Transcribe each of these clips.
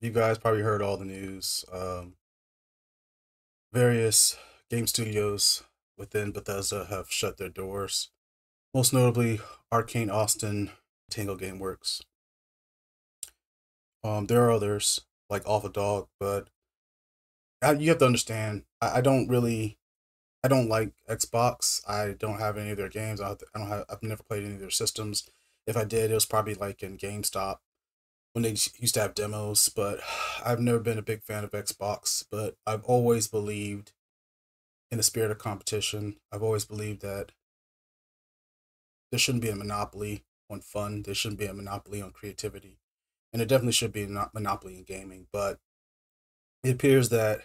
you guys probably heard all the news. Um, various game studios within Bethesda have shut their doors. Most notably, Arkane Austin, Tango Gameworks. Um, there are others like Alpha Dog, but I, you have to understand. I, I don't really, I don't like Xbox. I don't have any of their games. I, I don't have. I've never played any of their systems. If I did, it was probably like in GameStop when they used to have demos. But I've never been a big fan of Xbox. But I've always believed in the spirit of competition. I've always believed that there shouldn't be a monopoly on fun. There shouldn't be a monopoly on creativity and it definitely should be a monopoly in gaming. But it appears that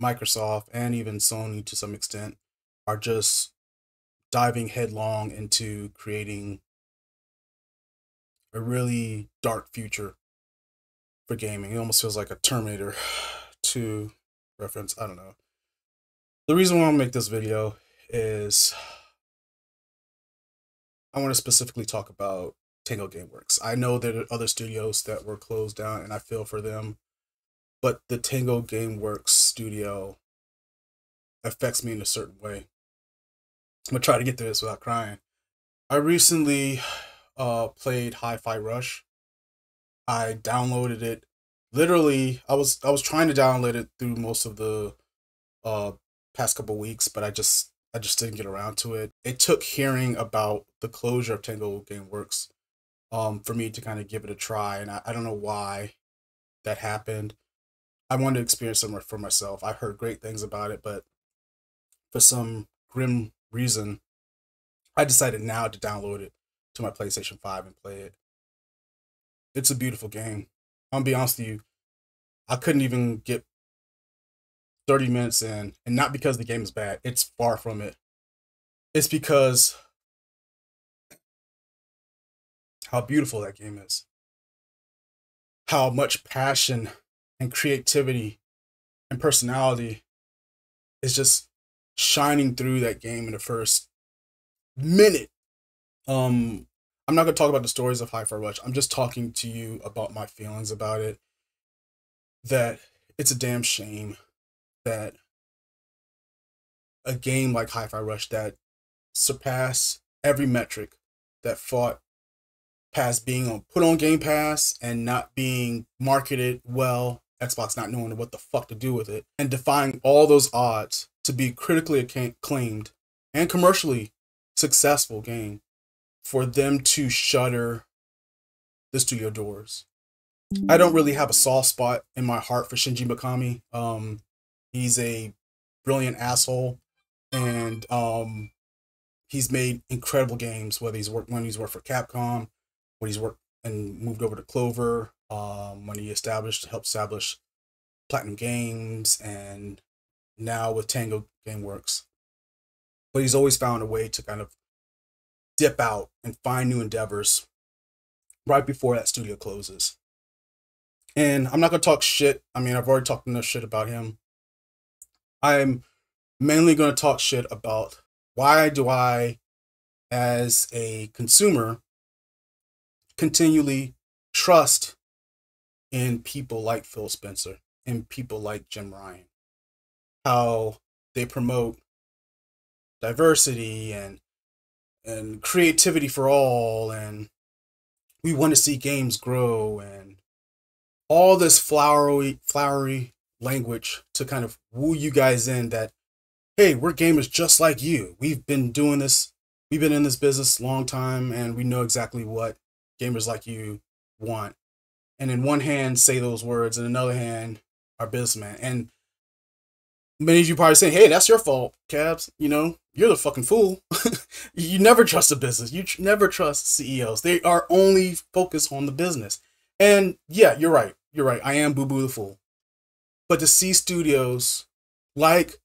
Microsoft and even Sony, to some extent, are just diving headlong into creating a really dark future for gaming. It almost feels like a Terminator 2 reference. I don't know. The reason why I make this video is I want to specifically talk about Tango Gameworks. I know there are other studios that were closed down, and I feel for them. But the Tango Gameworks studio affects me in a certain way. I'm gonna try to get through this without crying. I recently uh, played Hi-Fi Rush. I downloaded it. Literally, I was I was trying to download it through most of the uh, past couple weeks, but I just I just didn't get around to it. It took hearing about the closure of Tango Gameworks um, for me to kind of give it a try. And I, I don't know why that happened. I wanted to experience it for myself. I heard great things about it, but for some grim reason, I decided now to download it to my PlayStation 5 and play it. It's a beautiful game. I'll be honest with you, I couldn't even get 30 minutes in, and not because the game is bad, it's far from it. It's because how beautiful that game is, how much passion and creativity and personality is just shining through that game in the first minute. Um, I'm not gonna talk about the stories of Hi-Fi Rush. I'm just talking to you about my feelings about it. That it's a damn shame that a game like Hi-Fi Rush that surpassed every metric, that fought past being on put on Game Pass and not being marketed well, Xbox not knowing what the fuck to do with it, and defying all those odds to be critically acclaimed and commercially successful game for them to shutter the studio doors. I don't really have a soft spot in my heart for Shinji Mikami. Um, he's a brilliant asshole, and um, he's made incredible games. Whether he's worked when he's worked for Capcom, when he's worked and moved over to Clover, um, when he established, helped establish Platinum Games, and now with Tango GameWorks. But he's always found a way to kind of dip out and find new endeavors right before that studio closes. And I'm not gonna talk shit. I mean, I've already talked enough shit about him. I'm mainly gonna talk shit about why do I, as a consumer, continually trust in people like Phil Spencer and people like Jim Ryan. How they promote diversity and and creativity for all and we want to see games grow and all this flowery flowery language to kind of woo you guys in that hey we're gamers just like you we've been doing this we've been in this business a long time and we know exactly what gamers like you want. And in one hand, say those words, and another hand, are businessmen. And many of you probably saying, "Hey, that's your fault, Cabs. You know, you're the fucking fool. you never trust a business. You never trust CEOs. They are only focused on the business." And yeah, you're right. You're right. I am Boo Boo the fool. But to see studios like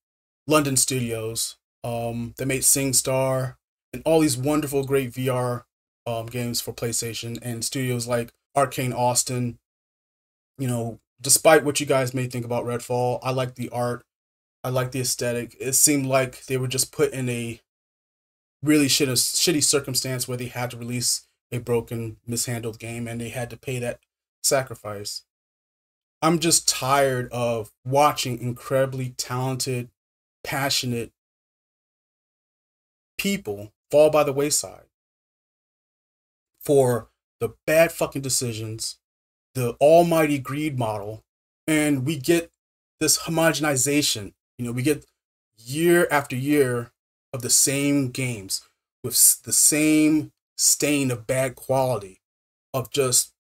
London Studios, um, that made SingStar and all these wonderful, great VR um, games for PlayStation and studios like Arkane Austin. You know, despite what you guys may think about Redfall, I like the art. I like the aesthetic. It seemed like they were just put in a really shit, shitty circumstance where they had to release a broken, mishandled game and they had to pay that sacrifice. I'm just tired of watching incredibly talented, passionate people fall by the wayside for the bad fucking decisions, the almighty greed model, and we get this homogenization. You know, we get year after year of the same games with the same stain of bad quality of just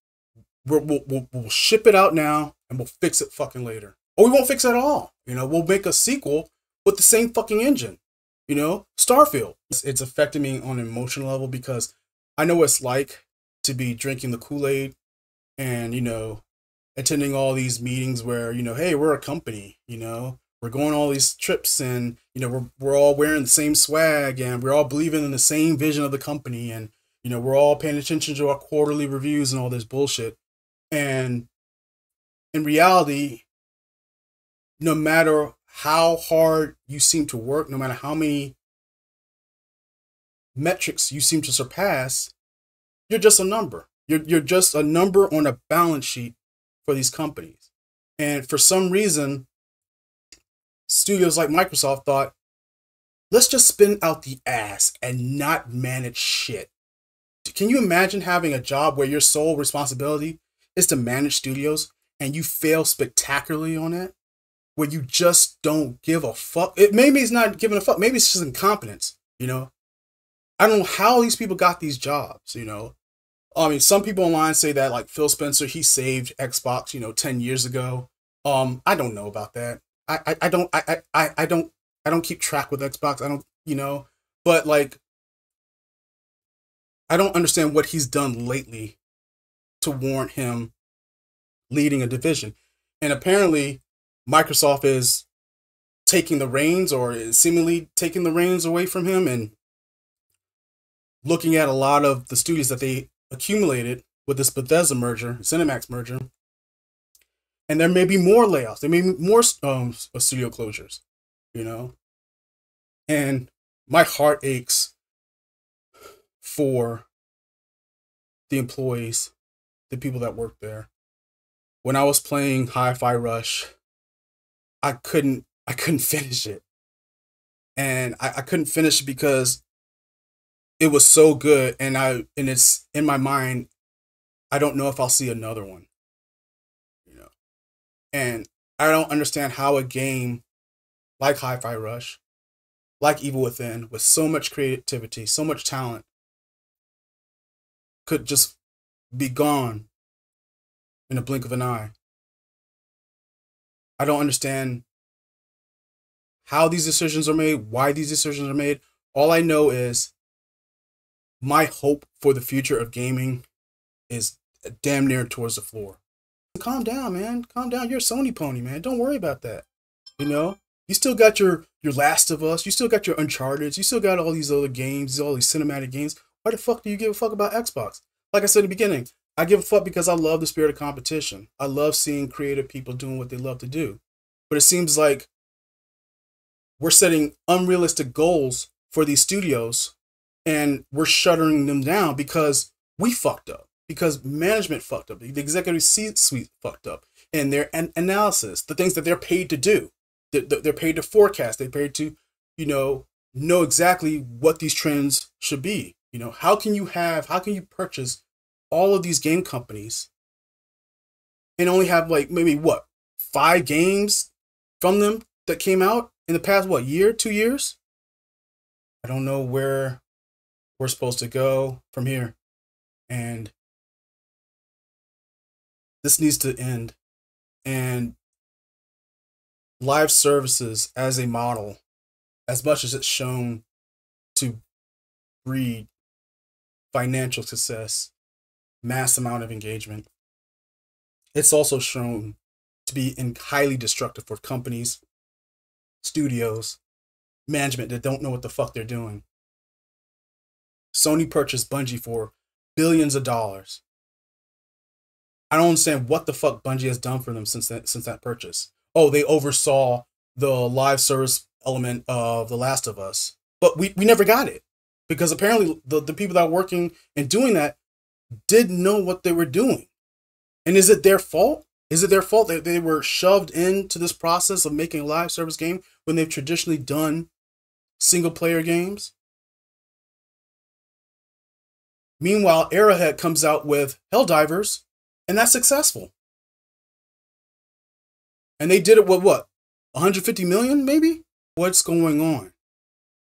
we'll, we'll, we'll ship it out now and we'll fix it fucking later. Or we won't fix it at all. You know, we'll make a sequel with the same fucking engine. You know, Starfield. It's, it's affecting me on an emotional level because I know what it's like to be drinking the Kool Aid and, you know, attending all these meetings where, you know, hey, we're a company, you know, we're going all these trips and, you know, we're, we're all wearing the same swag and we're all believing in the same vision of the company and, you know, we're all paying attention to our quarterly reviews and all this bullshit. And in reality, no matter how hard you seem to work, no matter how many metrics you seem to surpass, you're just a number. You're, you're just a number on a balance sheet for these companies. And for some reason, studios like Microsoft thought, let's just spin out the ass and not manage shit. Can you imagine having a job where your sole responsibility is to manage studios and you fail spectacularly on it? Where you just don't give a fuck. It maybe it's not giving a fuck. Maybe it's just incompetence, you know? I don't know how these people got these jobs, you know? I mean, some people online say that like Phil Spencer, he saved Xbox, you know, 10 years ago. Um, I don't know about that. I, I, don't I, I I don't I don't keep track with Xbox. I don't you know, but like I don't understand what he's done lately to warrant him leading a division. And apparently Microsoft is taking the reins or seemingly taking the reins away from him and looking at a lot of the studios that they accumulated with this Bethesda merger, ZeniMax merger. And there may be more layoffs. There may be more um, studio closures, you know? And my heart aches for the employees, the people that work there. When I was playing Hi-Fi Rush, I couldn't I couldn't finish it. And I, I couldn't finish it because it was so good and I and it's in my mind I don't know if I'll see another one. And I don't understand how a game like Hi-Fi Rush, like Evil Within, with so much creativity, so much talent, could just be gone in a blink of an eye. I don't understand how these decisions are made, why these decisions are made. All I know is my hope for the future of gaming is damn near towards the floor. Calm down, man. Calm down. You're a Sony pony, man. Don't worry about that. You know, you still got your your Last of Us. You still got your Uncharted. You still got all these other games, all these cinematic games. Why the fuck do you give a fuck about Xbox? Like I said in the beginning, I give a fuck because I love the spirit of competition. I love seeing creative people doing what they love to do. But it seems like we're setting unrealistic goals for these studios and we're shuttering them down because we fucked up, because management fucked up, the executive suite fucked up, and their an- analysis, the things that they're paid to do. They're paid to forecast, they're paid to, you know, know exactly what these trends should be. You know, how can you have, how can you purchase all of these game companies and only have like maybe what five games from them that came out in the past what year two years? I don't know where we're supposed to go from here. And this needs to end and live services as a model as much as it's shown to breed financial success mass amount of engagement. It's also shown to be highly destructive for companies, studios, management that don't know what the fuck they're doing. Sony purchased Bungie for billions of dollars. I don't understand what the fuck Bungie has done for them since that since that purchase. Oh, they oversaw the live service element of The Last of Us. But we, we never got it. Because apparently the, the people that are working and doing that didn't know what they were doing. And is it their fault? Is it their fault that they were shoved into this process of making a live service game when they've traditionally done single player games? Meanwhile, Arrowhead comes out with Helldivers, and that's successful. And they did it with what? 150 million, maybe? What's going on?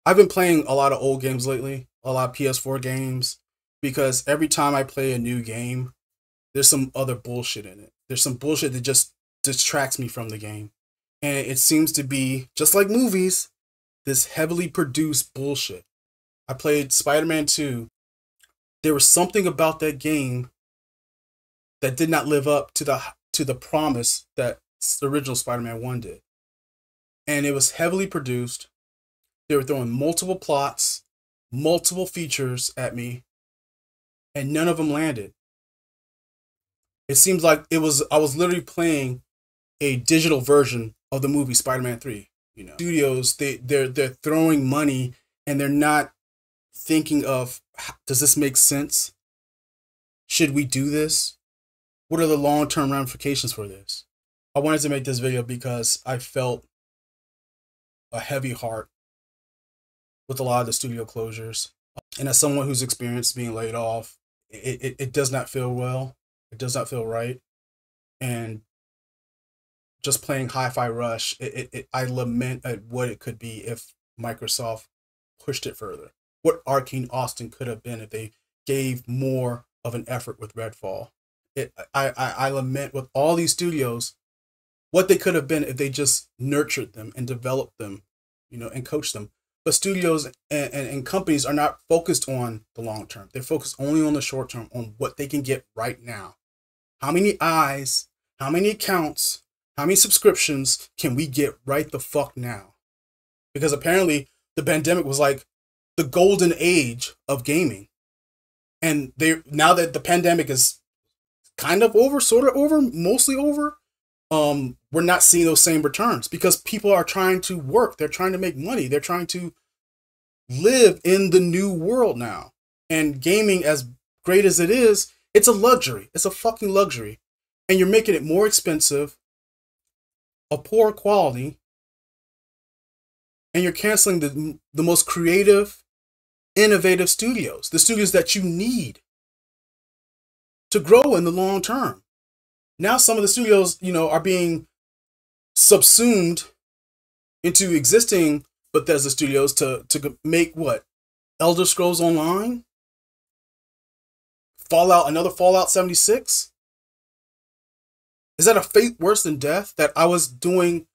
I've been playing a lot of old games lately, a lot of PS4 games, because every time I play a new game, there's some other bullshit in it. There's some bullshit that just distracts me from the game. And it seems to be, just like movies, this heavily produced bullshit. I played Spider Man 2. There was something about that game that did not live up to the to the promise that the original Spider-Man 1 did. And it was heavily produced. They were throwing multiple plots, multiple features at me, and none of them landed. It seems like it was I was literally playing a digital version of the movie Spider-Man 3, you know. Studios they they're they're throwing money and they're not thinking of does this make sense? Should we do this? What are the long-term ramifications for this? I wanted to make this video because I felt a heavy heart with a lot of the studio closures. And as someone who's experienced being laid off, it, it, it does not feel well. It does not feel right. And just playing Hi-Fi Rush, it, it, it, I lament at what it could be if Microsoft pushed it further. What Arkane Austin could have been if they gave more of an effort with Redfall. It, I, I, I lament with all these studios what they could have been if they just nurtured them and developed them, you know, and coached them. But studios and, and, and companies are not focused on the long term. They're focused only on the short term, on what they can get right now. How many eyes, how many accounts, how many subscriptions can we get right the fuck now? Because apparently the pandemic was like the golden age of gaming. And they now that the pandemic is kind of over, sort of over, mostly over, um, we're not seeing those same returns because people are trying to work. They're trying to make money. They're trying to live in the new world now. And gaming, as great as it is, it's a luxury. It's a fucking luxury. And you're making it more expensive, a poor quality, and you're canceling the, the most creative, innovative studios, the studios that you need to grow in the long term now some of the studios, you know, are being subsumed into existing Bethesda studios to to make what Elder Scrolls Online, Fallout, another Fallout 76. Is that a fate worse than death? That I was doing,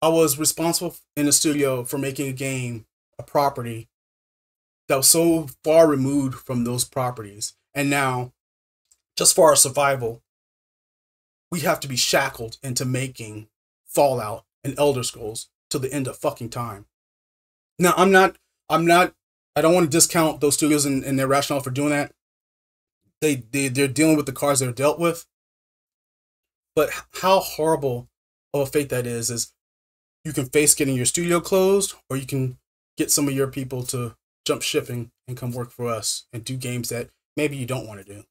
I was responsible in the studio for making a game, a property that was so far removed from those properties, and now, just for our survival, we have to be shackled into making Fallout and Elder Scrolls till the end of fucking time. Now, I'm not, I'm not, I don't want to discount those studios and, and their rationale for doing that. They, they, they're dealing with the cards they're dealt with. But how horrible of a fate that is, is you can face getting your studio closed, or you can get some of your people to jump shipping and come work for us and do games that maybe you don't want to do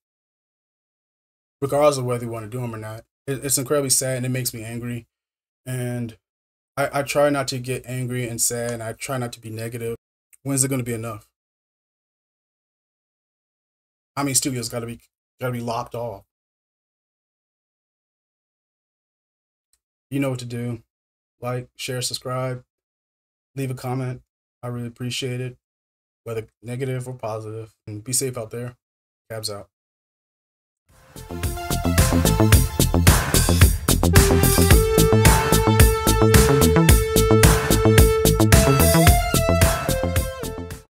regardless of whether you want to do them or not. It, it's incredibly sad and it makes me angry. And I, I try not to get angry and sad and I try not to be negative. When's it going to be enough? How many studios got to be got to be lopped off? You know what to do. Like, share, subscribe, leave a comment. I really appreciate it, whether negative or positive. And be safe out there. Cabs out. Thank you.